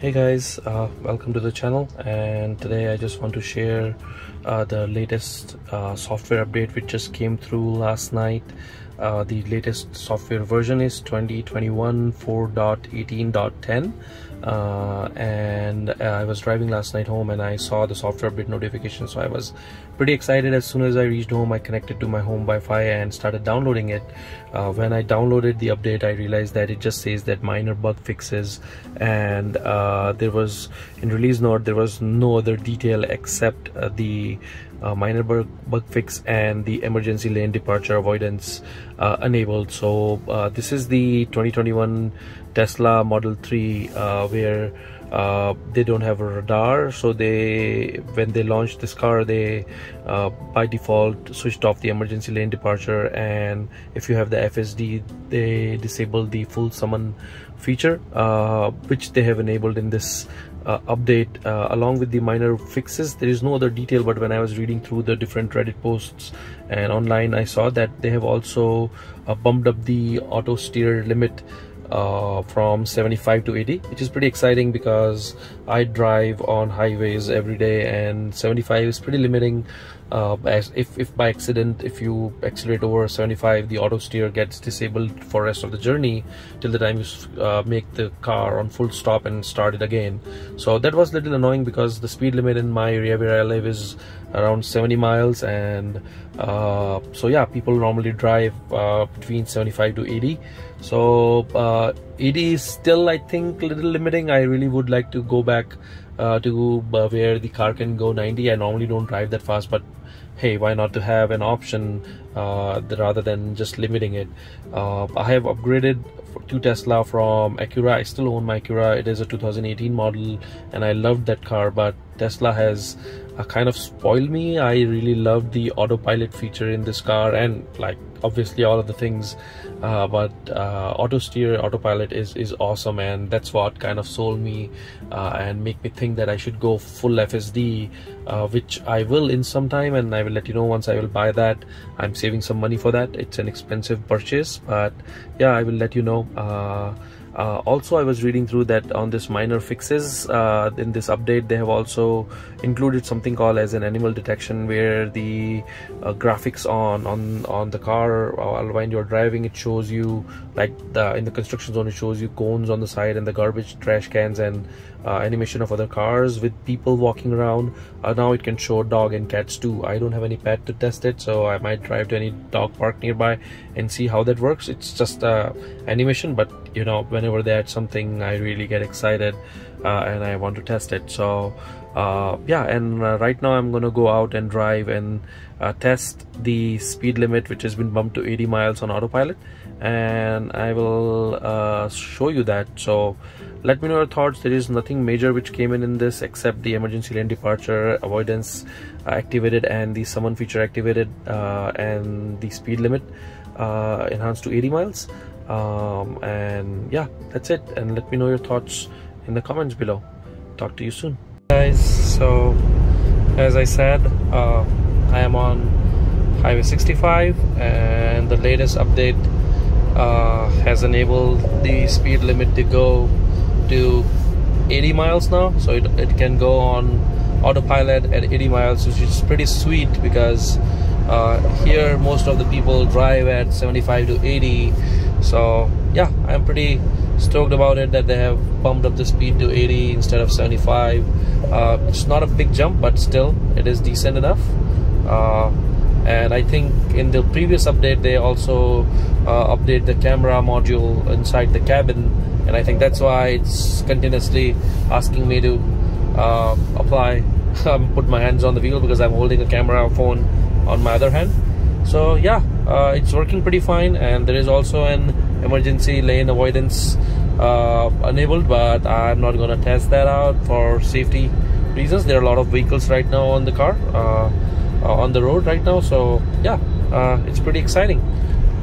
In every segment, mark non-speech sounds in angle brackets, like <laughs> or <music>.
hey guys uh, welcome to the channel and today I just want to share uh, the latest uh, software update which just came through last night. Uh, the latest software version is 2021 4.18.10 uh, and uh, I was driving last night home and I saw the software update notification so I was pretty excited. As soon as I reached home I connected to my home Wi-Fi and started downloading it. Uh, when I downloaded the update I realized that it just says that minor bug fixes and there was in release note there was no other detail except uh, uh, minor bug, bug fix and the emergency lane departure avoidance uh, enabled. So uh, this is the 2021 Tesla Model 3 uh, where uh, they don't have a radar so they when they launched this car they uh, by default switched off the emergency lane departure and if you have the FSD they disable the full summon feature uh, which they have enabled in this uh, update. Uh, along with the minor fixes there is no other detail but when I was reading through the different Reddit posts and online I saw that they have also bumped up the auto steer limit uh, from 75 to 80 which is pretty exciting because I drive on highways every day and 75 is pretty limiting uh, as if, if by accident if you accelerate over 75 the auto steer gets disabled for rest of the journey till the time you uh, make the car on full stop and start it again. So that was a little annoying because the speed limit in my area where I live is around 70 miles and uh, so yeah people normally drive uh, between 75 to 80 so uh, 80 is still I think a little limiting. I really would like to go back uh, to uh, where the car can go 90 I normally don't drive that fast but hey why not to have an option uh, rather than just limiting it? Uh, I have upgraded to Tesla from Acura. I still own my Acura. It is a 2018 model and I loved that car but Tesla has uh, kind of spoiled me. I really love the autopilot feature in this car and like obviously all of the things uh, but uh, auto steer autopilot is is awesome and that's what kind of sold me uh, and make me think that I should go full FSD uh, which I will in some time and I will let you know once I will buy that. I'm saving some money for that. It's an expensive purchase but yeah I will let you know uh, also I was reading through that on this minor fixes uh, in this update they have also included something called as an animal detection where the uh, graphics on on on the car uh, when you're driving it shows you like the in the construction zone it shows you cones on the side and the garbage trash cans and uh, animation of other cars with people walking around. Uh, now it can show dog and cats too. I don't have any pet to test it so I might drive to any dog park nearby and see how that works. It's just animation but you know whenever they add something I really get excited uh, and I want to test it. So uh, yeah and uh, right now I'm gonna go out and drive and uh, test the speed limit which has been bumped to 80 miles on autopilot. And I will uh, show you that. So let me know your thoughts. There is nothing major which came in in this except the emergency lane departure avoidance uh, activated and the summon feature activated and the speed limit enhanced to 80 miles um, and yeah that's it. And let me know your thoughts in the comments below. Talk to you soon. Guys so as I said uh, I am on highway 65 and the latest update uh, has enabled the speed limit to go to 80 miles now. So it, it can go on autopilot at 80 miles which is pretty sweet because uh, here most of the people drive at 75 to 80 so yeah i'm pretty stoked about it that they have bumped up the speed to 80 instead of 75 uh, it's not a big jump but still it is decent enough. Uh, and I think in the previous update they also uh, update the camera module inside the cabin. And I think that's why it's continuously asking me to uh, apply <laughs> um, put my hands on the wheel because I'm holding a camera phone on my other hand so yeah uh, it's working pretty fine and there is also an emergency lane avoidance uh, enabled but I'm not gonna test that out for safety reasons. There are a lot of vehicles right now on the car uh, uh on the road right now. So yeah uh, it's pretty exciting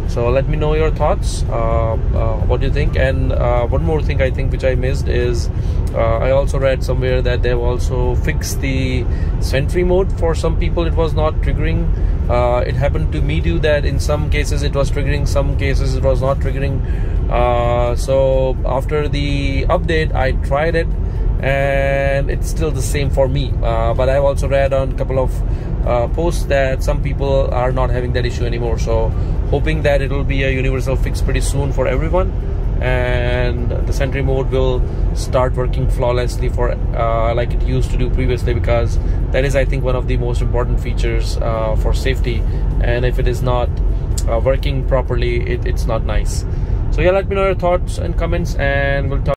so let me know your thoughts uh, uh, what do you think. And uh, one more thing i think which i missed is uh, i also read somewhere that they've also fixed the sentry mode. For some people it was not triggering. Uh, it happened to me too that in some cases it was triggering some cases it was not triggering. Uh, so after the update i tried it and it's still the same for me. But I've also read on a couple of posts that some people are not having that issue anymore. So hoping that it will be a universal fix pretty soon for everyone. And the sentry mode will start working flawlessly for uh, like it used to do previously because that is I think one of the most important features uh, for safety. And if it is not uh, working properly it, it's not nice. So yeah let me know your thoughts and comments and we'll talk